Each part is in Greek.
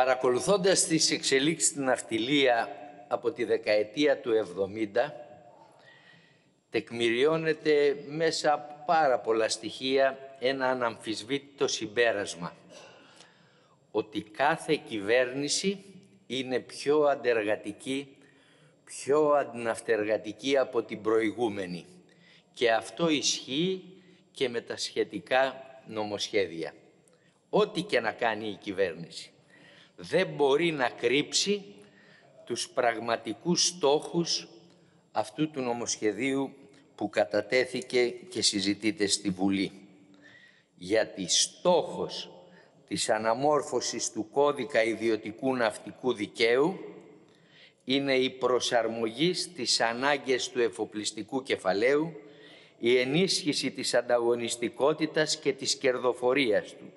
Παρακολουθώντας τις εξελίξεις στην ναυτιλία από τη δεκαετία του 70, τεκμηριώνεται μέσα από πάρα πολλά στοιχεία ένα αναμφισβήτητο συμπέρασμα ότι κάθε κυβέρνηση είναι πιο αντεργατική, πιο αντιναυτεργατική από την προηγούμενη. Και αυτό ισχύει και με τα σχετικά νομοσχέδια. Ό,τι και να κάνει η κυβέρνηση. Δεν μπορεί να κρύψει τους πραγματικούς στόχους αυτού του νομοσχεδίου που κατατέθηκε και συζητείται στη Βουλή. Γιατί στόχος της αναμόρφωσης του κώδικα ιδιωτικού ναυτικού δικαίου είναι η προσαρμογή στις ανάγκες του εφοπλιστικού κεφαλαίου, η ενίσχυση της ανταγωνιστικότητας και της κερδοφορίας του.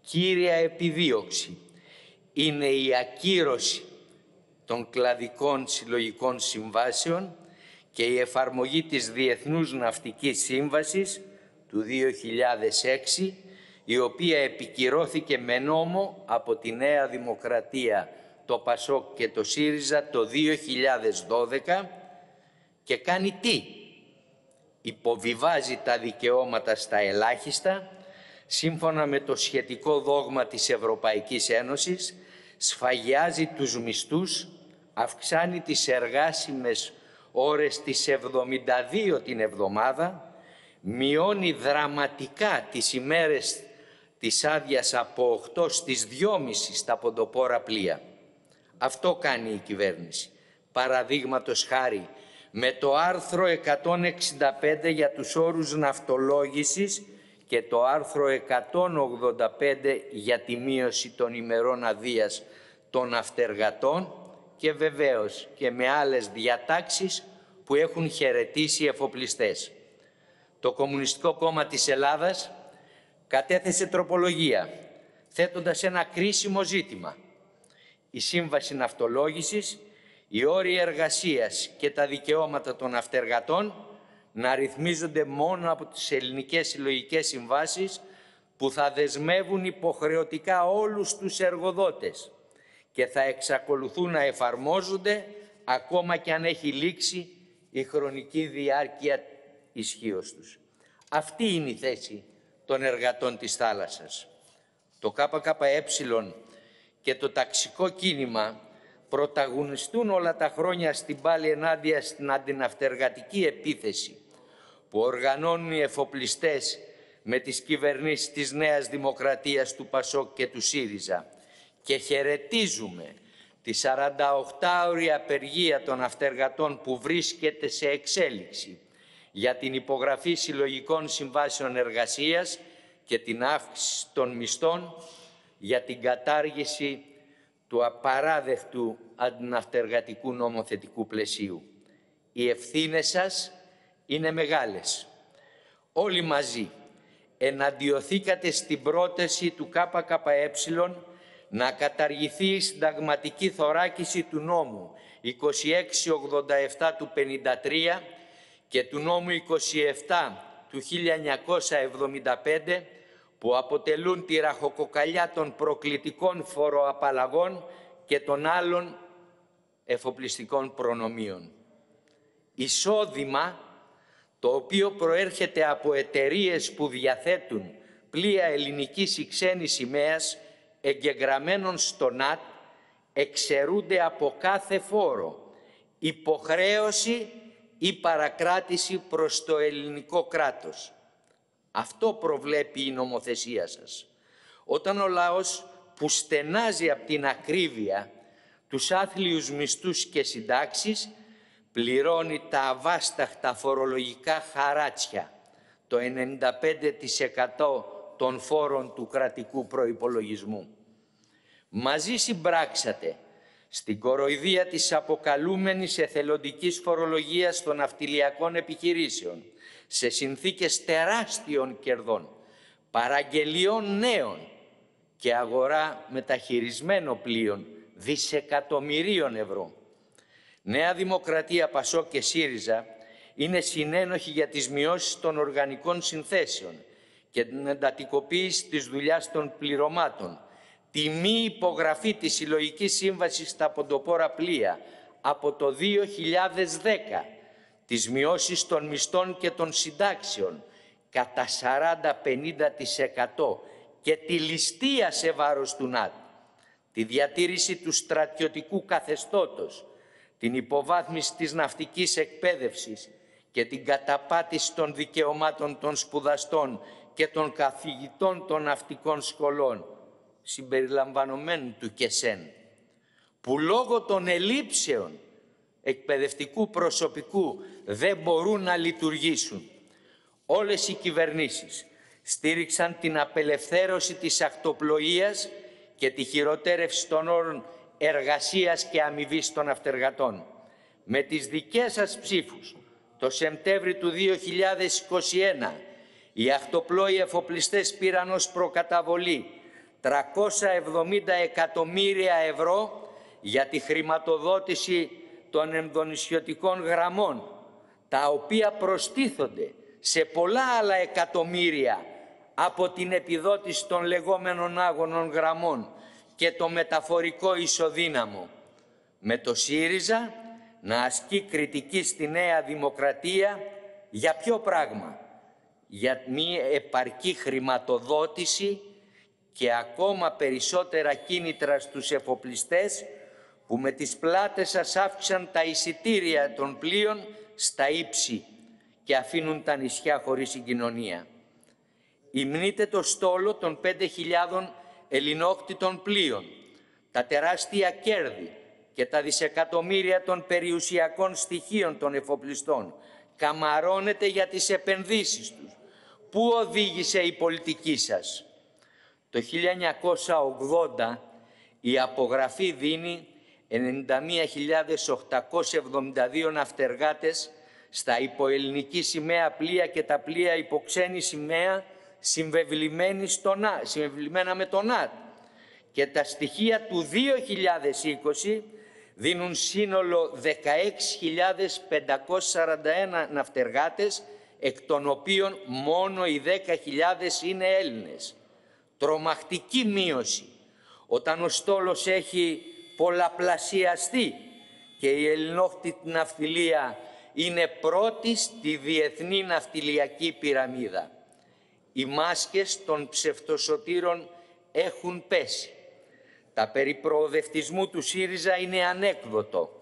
Κύρια επιδίωξη είναι η ακύρωση των κλαδικών συλλογικών συμβάσεων και η εφαρμογή της Διεθνούς Ναυτικής Σύμβασης του 2006 η οποία επικυρώθηκε με νόμο από τη Νέα Δημοκρατία, το ΠΑΣΟΚ και το ΣΥΡΙΖΑ το 2012 και κάνει τι; Υποβιβάζει τα δικαιώματα στα ελάχιστα, σύμφωνα με το σχετικό δόγμα της Ευρωπαϊκής Ένωσης, σφαγιάζει τους μισθούς, αυξάνει τις εργάσιμες ώρες της 72 την εβδομάδα, μειώνει δραματικά τις ημέρες της άδειας από 8 στις 2,5 στα ποντοπόρα πλοία. Αυτό κάνει η κυβέρνηση. Παραδείγματος χάρη, με το άρθρο 165 για τους όρους ναυτολόγησης και το άρθρο 185 για τη μείωση των ημερών αδείας των αυτεργατών και βεβαίως και με άλλες διατάξεις που έχουν χαιρετήσει οι εφοπλιστές. Το Κομμουνιστικό Κόμμα της Ελλάδας κατέθεσε τροπολογία θέτοντας ένα κρίσιμο ζήτημα. Η Σύμβαση Ναυτολόγησης, οι όροι εργασίας και τα δικαιώματα των αυτεργατών να ρυθμίζονται μόνο από τις ελληνικές συλλογικές συμβάσεις που θα δεσμεύουν υποχρεωτικά όλους τους εργοδότες και θα εξακολουθούν να εφαρμόζονται ακόμα και αν έχει λήξει η χρονική διάρκεια ισχύως τους. Αυτή είναι η θέση των εργατών της θάλασσας. Το ΚΚΕ και το ταξικό κίνημα πρωταγωνιστούν όλα τα χρόνια στην πάλη ενάντια στην αντιναυτεργατική επίθεση που οργανώνουν οι εφοπλιστές με τις κυβερνήσεις της Νέας Δημοκρατίας του Πασόκ και του ΣΥΡΙΖΑ και χαιρετίζουμε τη 48ωρη απεργία των αυτεργατών που βρίσκεται σε εξέλιξη για την υπογραφή συλλογικών συμβάσεων εργασίας και την αύξηση των μισθών για την κατάργηση του απαράδεκτου αντιναυτεργατικού νομοθετικού πλαισίου. Οι ευθύνες σας είναι μεγάλες. Όλοι μαζί εναντιωθήκατε στην πρόταση του ΚΚΕ να καταργηθεί η συνταγματική θωράκιση του νόμου 2687 του 53 και του νόμου 27 του 1975 που αποτελούν τη ραχοκοκαλιά των προκλητικών φοροαπαλλαγών και των άλλων εφοπλιστικών προνομίων. Εισόδημα το οποίο προέρχεται από εταιρείες που διαθέτουν πλοία ελληνικής ή ξένης σημαίας εγγεγραμμένων στο ΝΑΤ εξαιρούνται από κάθε φόρο. Υποχρέωση ή παρακράτηση προς το ελληνικό κράτος. Αυτό προβλέπει η νομοθεσία σας. Όταν ο λαός που στενάζει από την ακρίβεια τους άθλιους μισθούς και συντάξεις πληρώνει τα αβάσταχτα φορολογικά χαράτσια, το 95% των φόρων του κρατικού προϋπολογισμού. Μαζί συμπράξατε στην κοροϊδία της αποκαλούμενης εθελοντικής φορολογίας των ναυτιλιακών επιχειρήσεων, σε συνθήκες τεράστιων κερδών, παραγγελιών νέων και αγορά μεταχειρισμένο πλοίων δισεκατομμυρίων ευρώ. Νέα Δημοκρατία, Πασό και ΣΥΡΙΖΑ είναι συνένοχοι για τις μειώσεις των οργανικών συνθέσεων και την εντατικοποίηση της δουλειάς των πληρωμάτων, τη μη υπογραφή της συλλογικής σύμβασης στα ποντοπόρα πλοία από το 2010, τις μειώσεις των μισθών και των συντάξεων κατά 40-50% και τη ληστεία σε βάρος του ΝΑΤ, τη διατήρηση του στρατιωτικού καθεστώτος, την υποβάθμιση της ναυτικής εκπαίδευσης και την καταπάτηση των δικαιωμάτων των σπουδαστών και των καθηγητών των ναυτικών σχολών, συμπεριλαμβανομένου του ΚΕΣΕΝ, που λόγω των ελλείψεων εκπαιδευτικού προσωπικού δεν μπορούν να λειτουργήσουν. Όλες οι κυβερνήσεις στήριξαν την απελευθέρωση της ακτοπλοείας και τη χειροτέρευση των όρων εργασίας και αμοιβή των αυτεργατών. Με τις δικές σας ψήφους, το Σεπτέμβρη του 2021, οι ακτοπλόοι εφοπλιστές πήραν ως προκαταβολή 370 εκατομμύρια ευρώ για τη χρηματοδότηση των ενδονησιωτικών γραμμών, τα οποία προστίθονται σε πολλά άλλα εκατομμύρια από την επιδότηση των λεγόμενων άγωνων γραμμών και το μεταφορικό ισοδύναμο. Με το ΣΥΡΙΖΑ να ασκεί κριτική στη Νέα Δημοκρατία για ποιο πράγμα; Για μη επαρκή χρηματοδότηση και ακόμα περισσότερα κίνητρα στους εφοπλιστές που με τις πλάτες σας άφησαν τα εισιτήρια των πλοίων στα ύψη και αφήνουν τα νησιά χωρίς συγκοινωνία. Υμνείτε το στόλο των 5.000 ελληνόκτητων πλοίων, τα τεράστια κέρδη και τα δισεκατομμύρια των περιουσιακών στοιχείων των εφοπλιστών. Καμαρώνετε για τις επενδύσεις τους. Πού οδήγησε η πολιτική σας; Το 1980 η απογραφή δίνει 91.872 ναυτεργάτες στα υποελληνική σημαία πλοία και τα πλοία υποξένη σημαία συμβεβλημένα με τον ΝΑΤ. Και τα στοιχεία του 2020 δίνουν σύνολο 16.541 ναυτεργάτες, εκ των οποίων μόνο οι 10.000 είναι Έλληνες. Τρομακτική μείωση, όταν ο στόλος έχει πολλαπλασιαστεί και η ελληνόχτη ναυτιλία είναι πρώτη στη διεθνή ναυτιλιακή πυραμίδα. Οι μάσκες των ψευτοσωτήρων έχουν πέσει. Τα περί προοδευτισμού του ΣΥΡΙΖΑ είναι ανέκδοτο.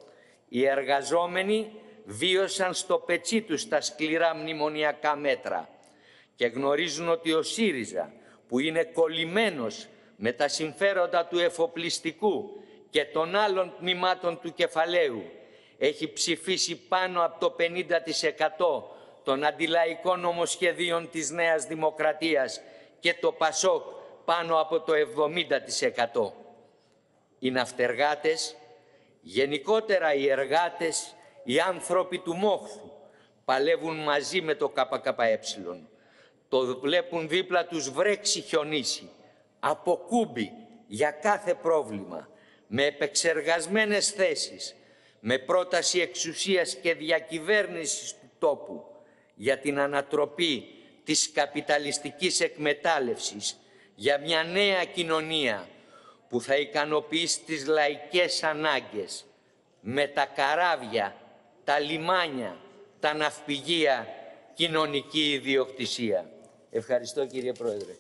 Οι εργαζόμενοι βίωσαν στο πετσί τους τα σκληρά μνημονιακά μέτρα και γνωρίζουν ότι ο ΣΥΡΙΖΑ που είναι κολλημένος με τα συμφέροντα του εφοπλιστικού και των άλλων τμήματων του κεφαλαίου έχει ψηφίσει πάνω από το 50% των αντιλαϊκών νομοσχεδίων της Νέας Δημοκρατίας και το ΠΑΣΟΚ πάνω από το 70%. Οι ναυτεργάτες, γενικότερα οι εργάτες, οι άνθρωποι του μόχθου, παλεύουν μαζί με το ΚΚΕ. Το βλέπουν δίπλα τους βρέξει χιονίσει, από κούμπι για κάθε πρόβλημα, με επεξεργασμένες θέσεις, με πρόταση εξουσίας και διακυβέρνησης του τόπου για την ανατροπή της καπιταλιστικής εκμετάλλευσης για μια νέα κοινωνία που θα ικανοποιήσει τις λαϊκές ανάγκες με τα καράβια, τα λιμάνια, τα ναυπηγεία, κοινωνική ιδιοκτησία. Ευχαριστώ κύριε Πρόεδρε.